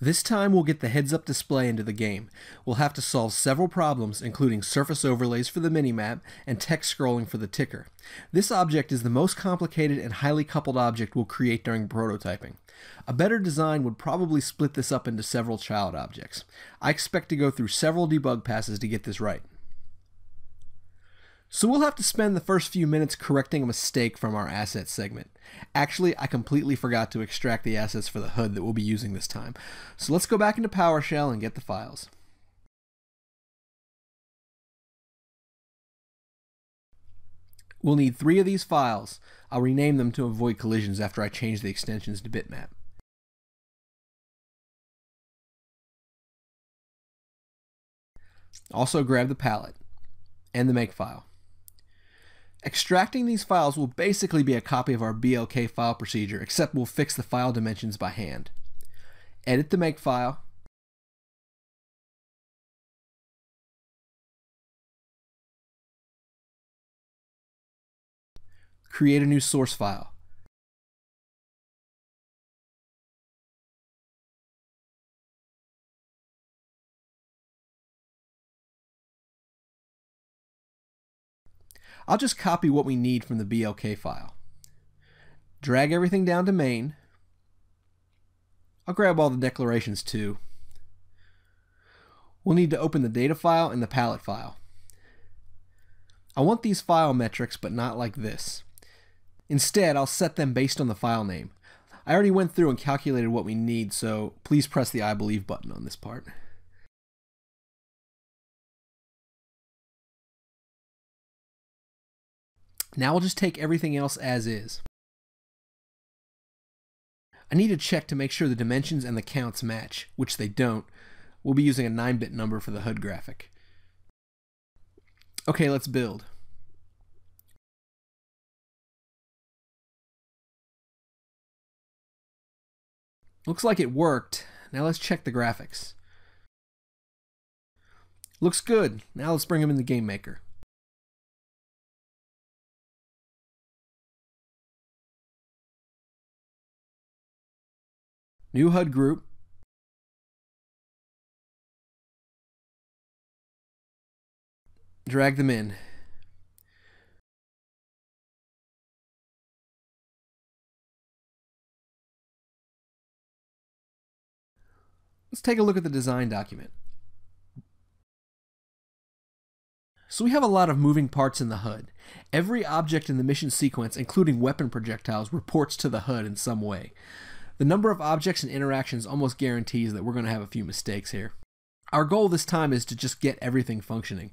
This time we'll get the heads-up display into the game. We'll have to solve several problems, including surface overlays for the minimap and text scrolling for the ticker. This object is the most complicated and highly coupled object we'll create during prototyping. A better design would probably split this up into several child objects. I expect to go through several debug passes to get this right. So we'll have to spend the first few minutes correcting a mistake from our assets segment. Actually, I completely forgot to extract the assets for the HUD that we'll be using this time. So let's go back into PowerShell and get the files. We'll need three of these files. I'll rename them to avoid collisions after I change the extensions to bitmap. Also grab the palette and the make file. Extracting these files will basically be a copy of our BLK file procedure, except we'll fix the file dimensions by hand. Edit the make file. Create a new source file. I'll just copy what we need from the BLK file. Drag everything down to main. I'll grab all the declarations too. We'll need to open the data file and the palette file. I want these file metrics, but not like this. Instead, I'll set them based on the file name. I already went through and calculated what we need, so please press the I believe button on this part. Now we'll just take everything else as is. I need to check to make sure the dimensions and the counts match, which they don't. We'll be using a 9-bit number for the HUD graphic. Okay, let's build. Looks like it worked. Now let's check the graphics. Looks good. Now let's bring them in the GameMaker. New HUD group. Drag them in. Let's take a look at the design document. So we have a lot of moving parts in the HUD. Every object in the mission sequence, including weapon projectiles, reports to the HUD in some way. The number of objects and interactions almost guarantees that we're going to have a few mistakes here. Our goal this time is to just get everything functioning.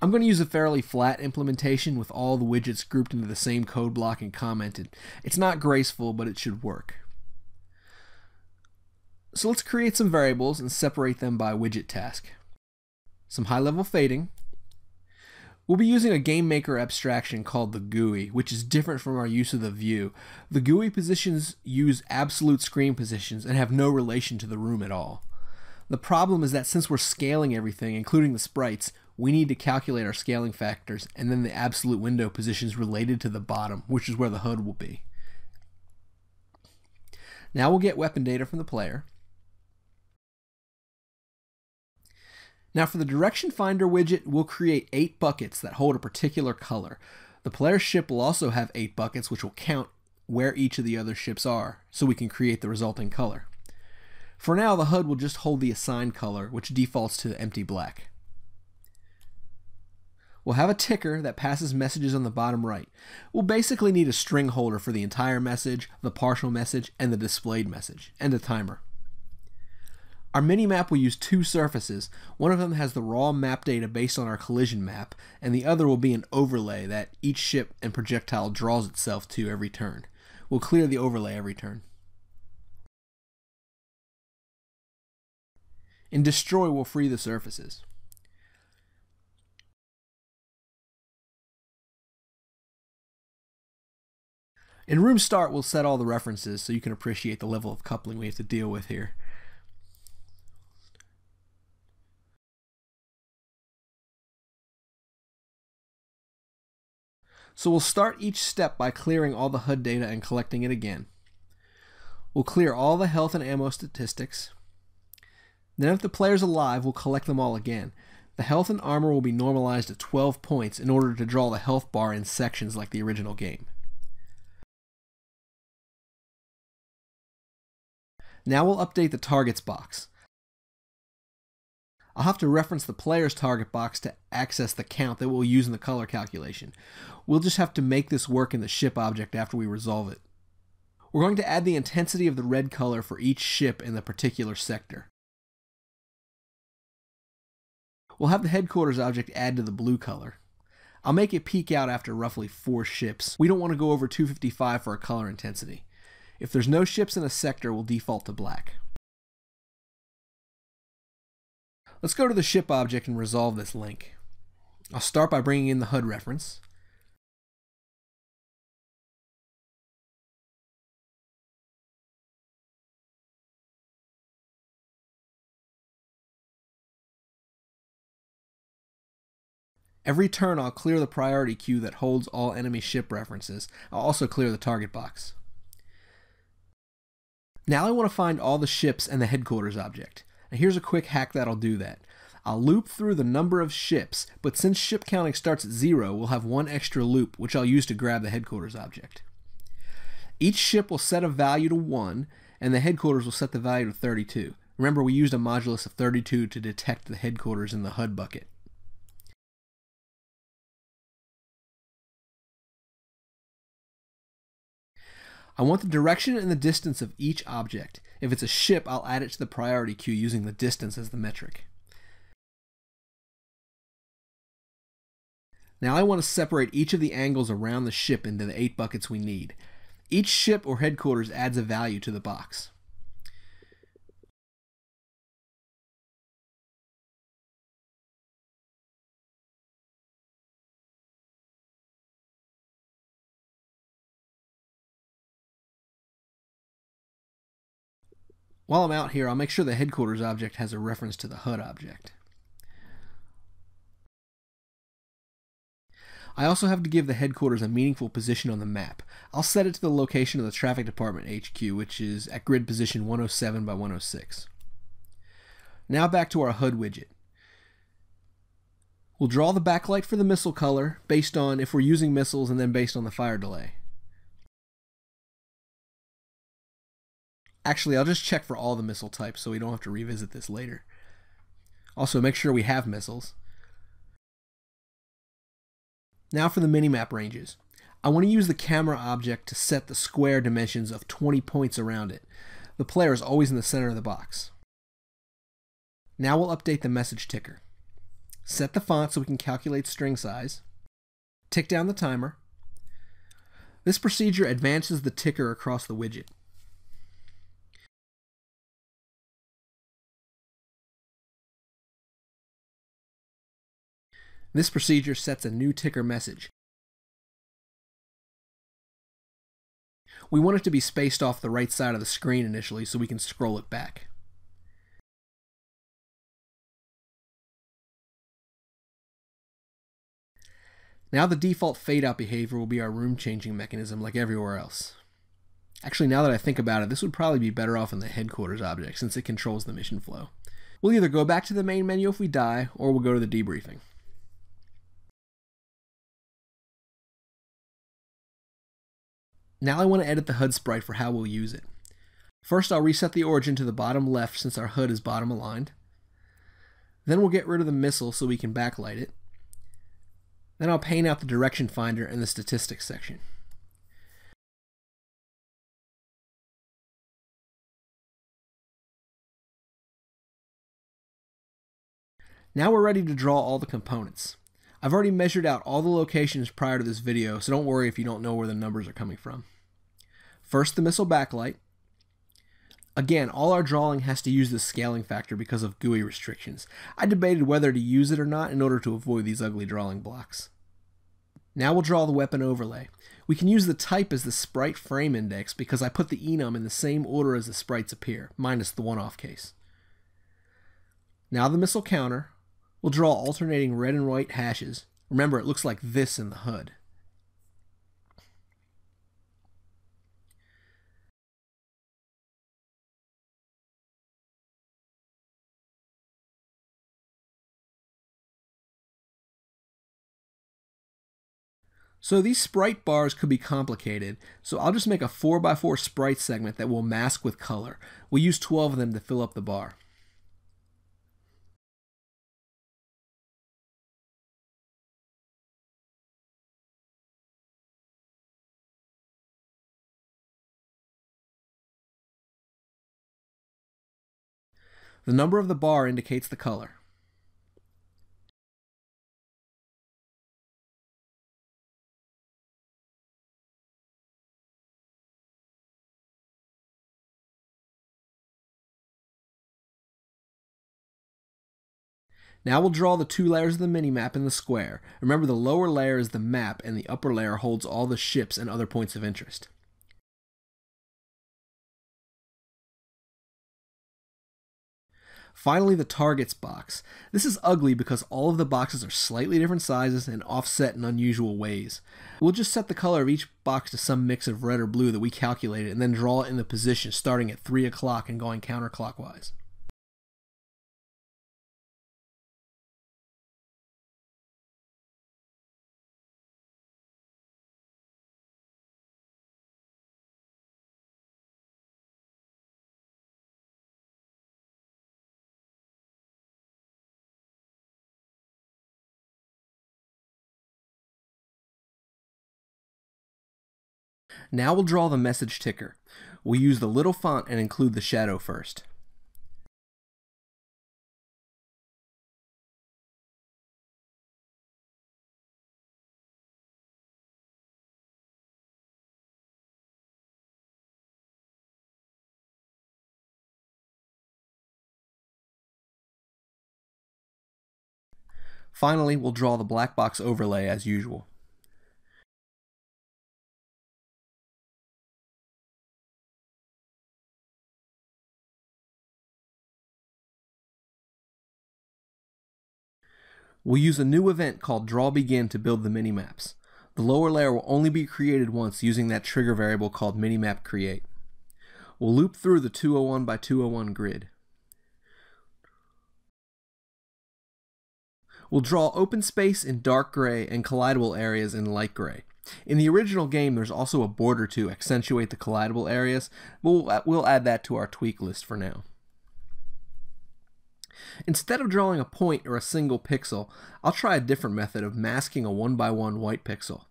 I'm going to use a fairly flat implementation with all the widgets grouped into the same code block and commented. It's not graceful, but it should work. So let's create some variables and separate them by widget task. Some high-level fading, We'll be using a GameMaker abstraction called the GUI, which is different from our use of the view. The GUI positions use absolute screen positions and have no relation to the room at all. The problem is that since we're scaling everything, including the sprites, we need to calculate our scaling factors and then the absolute window positions related to the bottom, which is where the HUD will be. Now we'll get weapon data from the player. Now for the direction finder widget, we'll create eight buckets that hold a particular color. The player's ship will also have eight buckets which will count where each of the other ships are, so we can create the resulting color. For now, the HUD will just hold the assigned color, which defaults to the empty black. We'll have a ticker that passes messages on the bottom right. We'll basically need a string holder for the entire message, the partial message, and the displayed message, and a timer. Our mini-map will use two surfaces. One of them has the raw map data based on our collision map, and the other will be an overlay that each ship and projectile draws itself to every turn. We'll clear the overlay every turn. In Destroy, we'll free the surfaces. In Room Start, we'll set all the references so you can appreciate the level of coupling we have to deal with here. So we'll start each step by clearing all the HUD data and collecting it again. We'll clear all the health and ammo statistics. Then if the player's alive, we'll collect them all again. The health and armor will be normalized to 12 points in order to draw the health bar in sections like the original game. Now we'll update the targets box. I'll have to reference the player's target box to access the count that we'll use in the color calculation. We'll just have to make this work in the ship object after we resolve it. We're going to add the intensity of the red color for each ship in the particular sector. We'll have the headquarters object add to the blue color. I'll make it peak out after roughly 4 ships. We don't want to go over 255 for a color intensity. If there's no ships in a sector, we'll default to black. Let's go to the ship object and resolve this link. I'll start by bringing in the HUD reference. Every turn I'll clear the priority queue that holds all enemy ship references. I'll also clear the target box. Now I want to find all the ships and the headquarters object. Now here's a quick hack that'll do that. I'll loop through the number of ships, but since ship counting starts at zero, we'll have one extra loop, which I'll use to grab the headquarters object. Each ship will set a value to 1, and the headquarters will set the value to 32. Remember, we used a modulus of 32 to detect the headquarters in the HUD bucket. I want the direction and the distance of each object. If it's a ship, I'll add it to the priority queue using the distance as the metric. Now I want to separate each of the angles around the ship into the eight buckets we need. Each ship or headquarters adds a value to the box. While I'm out here, I'll make sure the headquarters object has a reference to the HUD object. I also have to give the headquarters a meaningful position on the map. I'll set it to the location of the traffic department HQ, which is at grid position 107 by 106. Now back to our HUD widget. We'll draw the backlight for the missile color based on if we're using missiles and then based on the fire delay. Actually, I'll just check for all the missile types so we don't have to revisit this later. Also, make sure we have missiles. Now for the minimap ranges. I want to use the camera object to set the square dimensions of 20 points around it. The player is always in the center of the box. Now we'll update the message ticker. Set the font so we can calculate string size. Tick down the timer. This procedure advances the ticker across the widget. This procedure sets a new ticker message. We want it to be spaced off the right side of the screen initially so we can scroll it back. Now the default fade out behavior will be our room changing mechanism like everywhere else. Actually, now that I think about it, this would probably be better off in the headquarters object since it controls the mission flow. We'll either go back to the main menu if we die, or we'll go to the debriefing. Now I want to edit the HUD sprite for how we'll use it. First I'll reset the origin to the bottom left since our HUD is bottom aligned. Then we'll get rid of the missile so we can backlight it. Then I'll paint out the direction finder in the statistics section. Now we're ready to draw all the components. I've already measured out all the locations prior to this video, so don't worry if you don't know where the numbers are coming from. First, the missile backlight. Again, all our drawing has to use the scaling factor because of GUI restrictions. I debated whether to use it or not in order to avoid these ugly drawing blocks. Now we'll draw the weapon overlay. We can use the type as the sprite frame index because I put the enum in the same order as the sprites appear, minus the one-off case. Now the missile counter, We'll draw alternating red and white hashes. Remember, it looks like this in the HUD. So these sprite bars could be complicated, so I'll just make a 4x4 sprite segment that we'll mask with color. We'll use 12 of them to fill up the bar. The number of the bar indicates the color. Now we'll draw the two layers of the minimap in the square. Remember the lower layer is the map and the upper layer holds all the ships and other points of interest. Finally, the targets box. This is ugly because all of the boxes are slightly different sizes and offset in unusual ways. We'll just set the color of each box to some mix of red or blue that we calculated and then draw it in the position starting at 3 o'clock and going counterclockwise. Now we'll draw the message ticker. We'll use the little font and include the shadow first. Finally, we'll draw the black box overlay as usual. We'll use a new event called draw begin to build the minimaps. The lower layer will only be created once using that trigger variable called minimap create. We'll loop through the 201 by 201 grid. We'll draw open space in dark gray and collidable areas in light gray. In the original game, there's also a border to accentuate the collidable areas, but we'll, we'll add that to our tweak list for now. Instead of drawing a point or a single pixel, I'll try a different method of masking a 1 by one white pixel.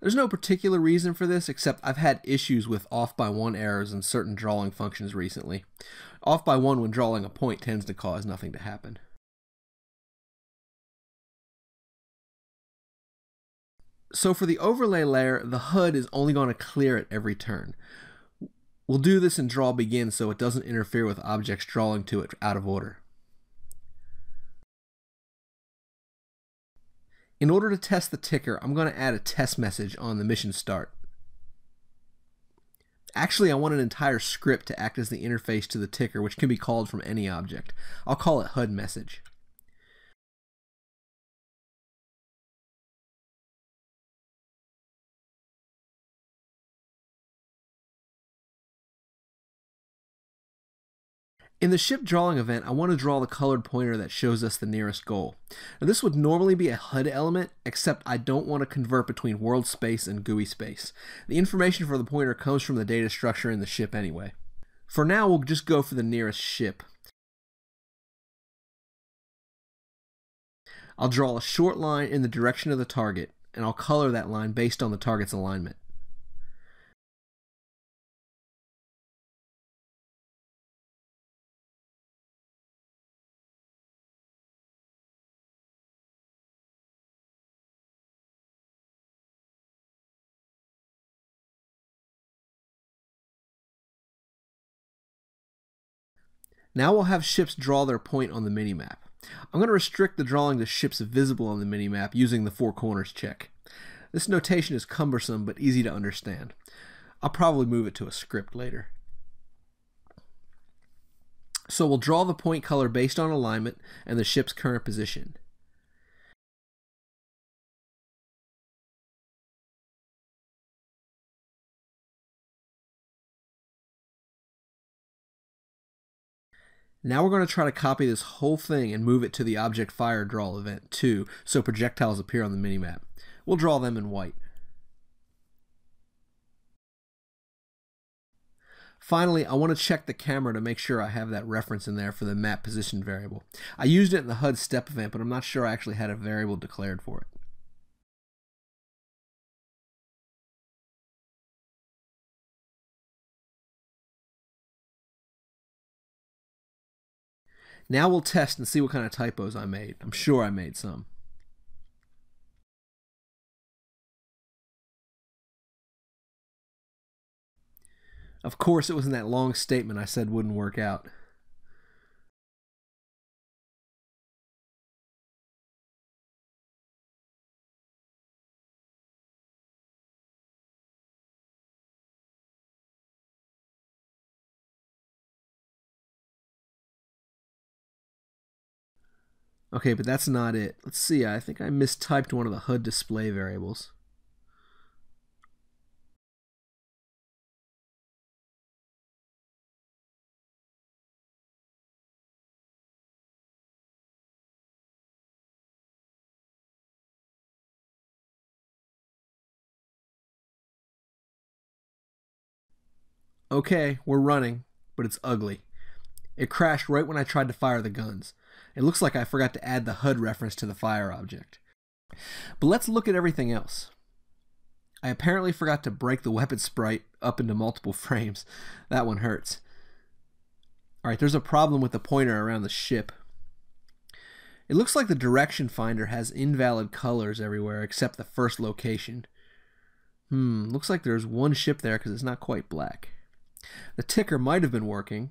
There's no particular reason for this except I've had issues with off by 1 errors in certain drawing functions recently. Off by 1 when drawing a point tends to cause nothing to happen. So for the overlay layer, the HUD is only going to clear it every turn. We'll do this in draw begin so it doesn't interfere with objects drawing to it out of order. In order to test the ticker, I'm going to add a test message on the mission start. Actually, I want an entire script to act as the interface to the ticker, which can be called from any object. I'll call it HUD message. In the ship drawing event, I want to draw the colored pointer that shows us the nearest goal. Now this would normally be a HUD element, except I don't want to convert between world space and GUI space. The information for the pointer comes from the data structure in the ship anyway. For now, we'll just go for the nearest ship. I'll draw a short line in the direction of the target, and I'll color that line based on the target's alignment. Now we'll have ships draw their point on the minimap. I'm going to restrict the drawing to ships visible on the minimap using the four corners check. This notation is cumbersome but easy to understand. I'll probably move it to a script later. So we'll draw the point color based on alignment and the ship's current position. Now we're going to try to copy this whole thing and move it to the object fire draw event 2 so projectiles appear on the minimap. We'll draw them in white. Finally, I want to check the camera to make sure I have that reference in there for the map position variable. I used it in the HUD step event, but I'm not sure I actually had a variable declared for it. Now we'll test and see what kind of typos I made. I'm sure I made some. Of course, it was in that long statement I said wouldn't work out. Okay, but that's not it. Let's see, I think I mistyped one of the HUD display variables. Okay, we're running, but it's ugly. It crashed right when I tried to fire the guns. It looks like I forgot to add the HUD reference to the fire object. But let's look at everything else. I apparently forgot to break the weapon sprite up into multiple frames. That one hurts. Alright, there's a problem with the pointer around the ship. It looks like the direction finder has invalid colors everywhere except the first location. Hmm, looks like there's one ship there because it's not quite black. The ticker might have been working,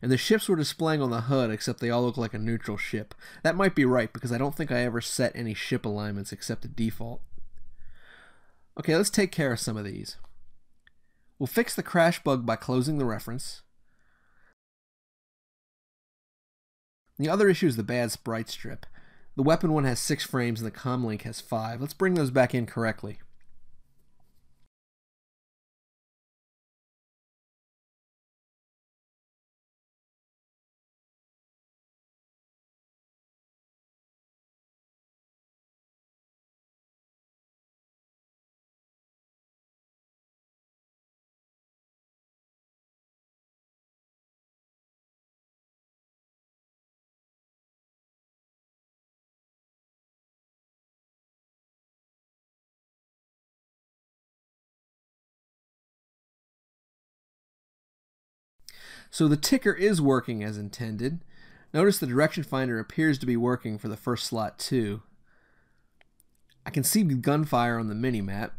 and the ships were displaying on the HUD except they all look like a neutral ship. That might be right because I don't think I ever set any ship alignments except the default. Okay, let's take care of some of these. We'll fix the crash bug by closing the reference. The other issue is the bad sprite strip. The weapon one has 6 frames and the comlink has 5. Let's bring those back in correctly. So the ticker is working as intended. Notice the direction finder appears to be working for the first slot too. I can see gunfire on the mini-map.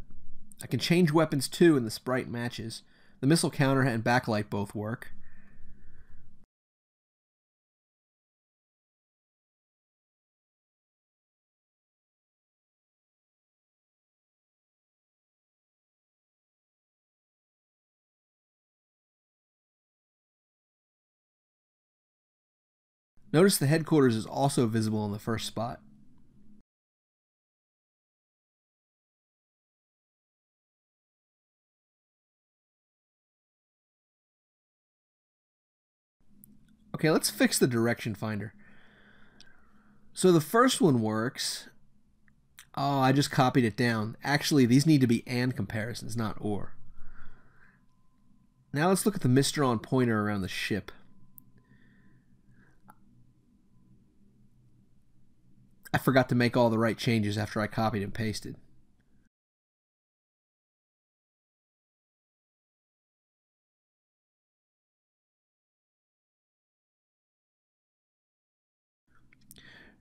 I can change weapons too and the sprite matches. The missile counter and backlight both work. Notice the headquarters is also visible in the first spot. Okay, let's fix the direction finder. So the first one works. Oh, I just copied it down. Actually, these need to be AND comparisons, not OR. Now let's look at the misdrawn pointer around the ship. I forgot to make all the right changes after I copied and pasted.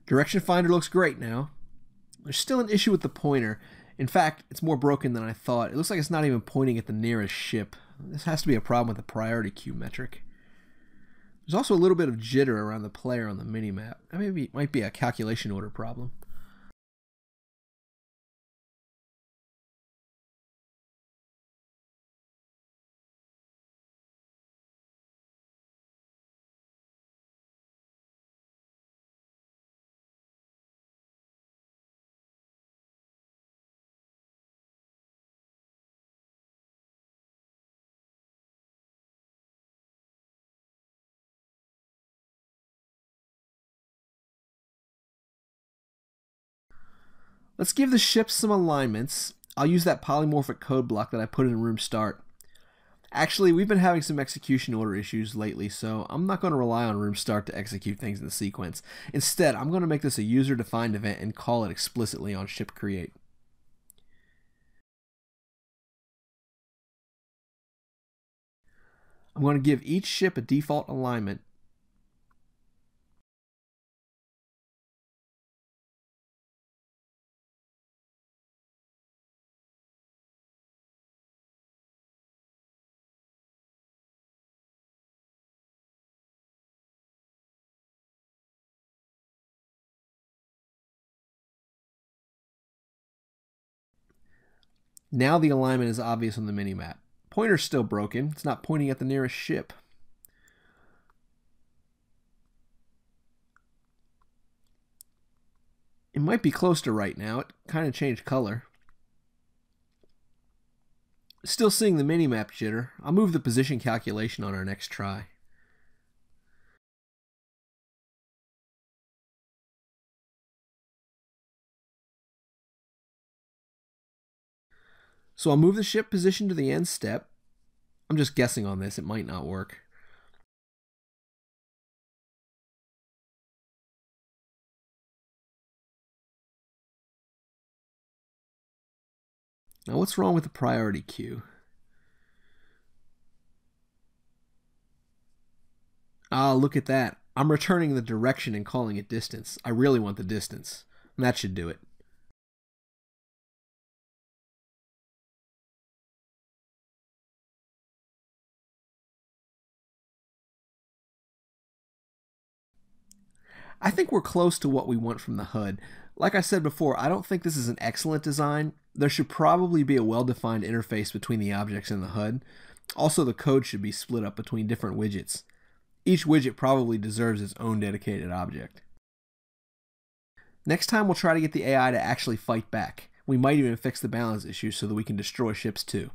Direction Finder looks great now. There's still an issue with the pointer. In fact, it's more broken than I thought. It looks like it's not even pointing at the nearest ship. This has to be a problem with the priority queue metric. There's also a little bit of jitter around the player on the minimap. That maybe might be a calculation order problem. Let's give the ship some alignments. I'll use that polymorphic code block that I put in room start. Actually, we've been having some execution order issues lately, so I'm not going to rely on room start to execute things in the sequence. Instead, I'm going to make this a user-defined event and call it explicitly on ship create. I'm going to give each ship a default alignment Now the alignment is obvious on the minimap. Pointer's still broken. It's not pointing at the nearest ship. It might be close to right now. It kind of changed color. Still seeing the minimap jitter. I'll move the position calculation on our next try. So I'll move the ship position to the end step. I'm just guessing on this, it might not work. Now what's wrong with the priority queue? Ah, look at that. I'm returning the direction and calling it distance. I really want the distance. And that should do it. I think we're close to what we want from the HUD. Like I said before, I don't think this is an excellent design. There should probably be a well-defined interface between the objects in the HUD. Also, the code should be split up between different widgets. Each widget probably deserves its own dedicated object. Next time we'll try to get the AI to actually fight back. We might even fix the balance issue so that we can destroy ships too.